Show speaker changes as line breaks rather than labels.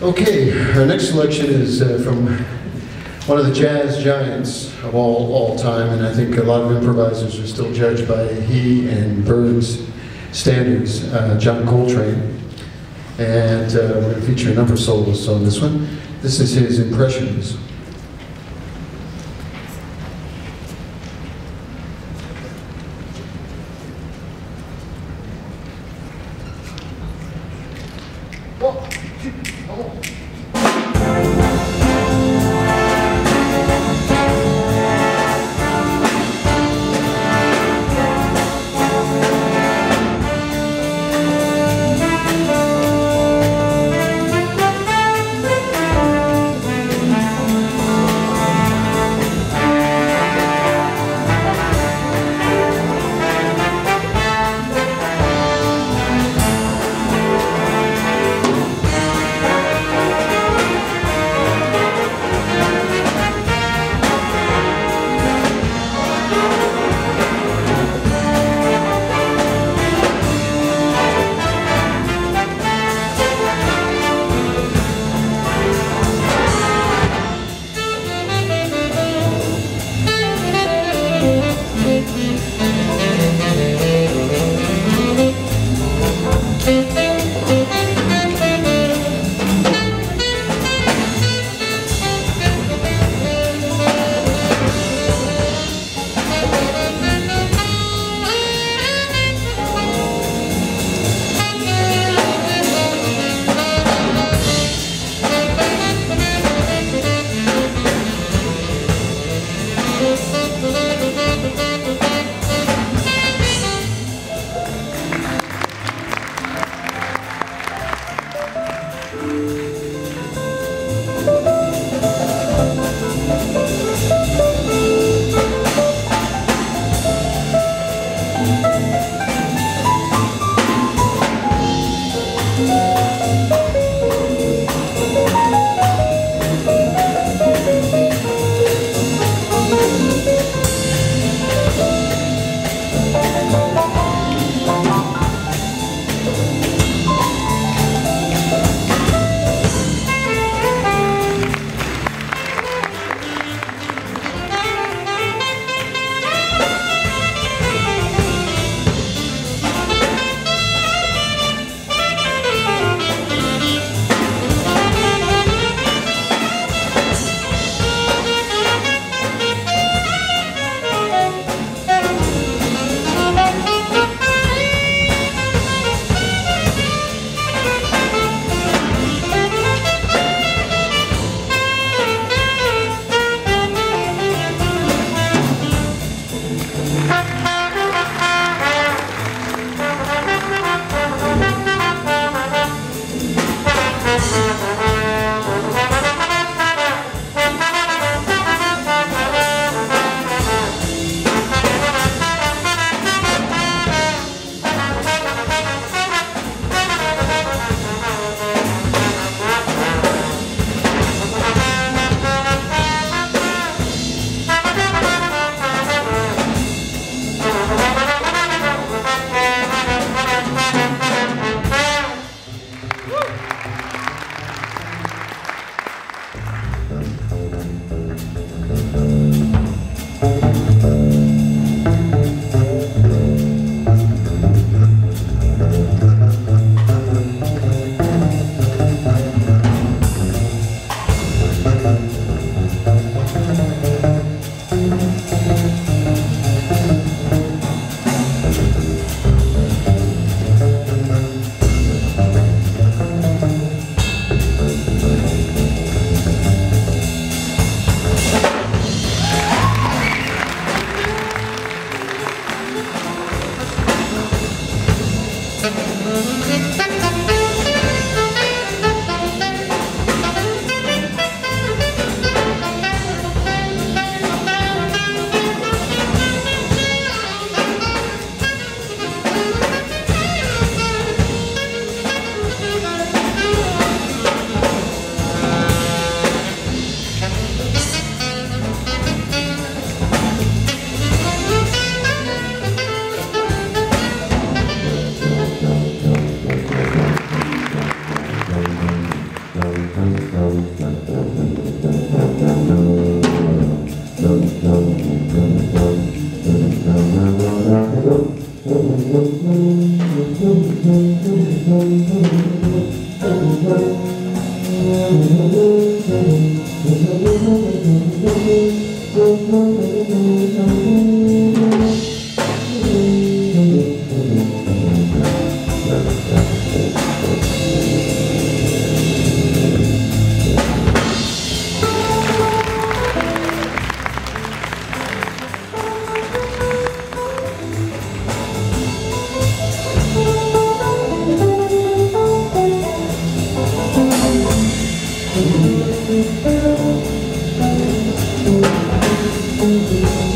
Okay, our next selection is uh, from one of the jazz giants of all, all time, and I think a lot of improvisers are still judged by he and Bird's standards, uh, John Coltrane. And uh, we're going to feature a number of solos on this one. This is his Impressions. Well, it's the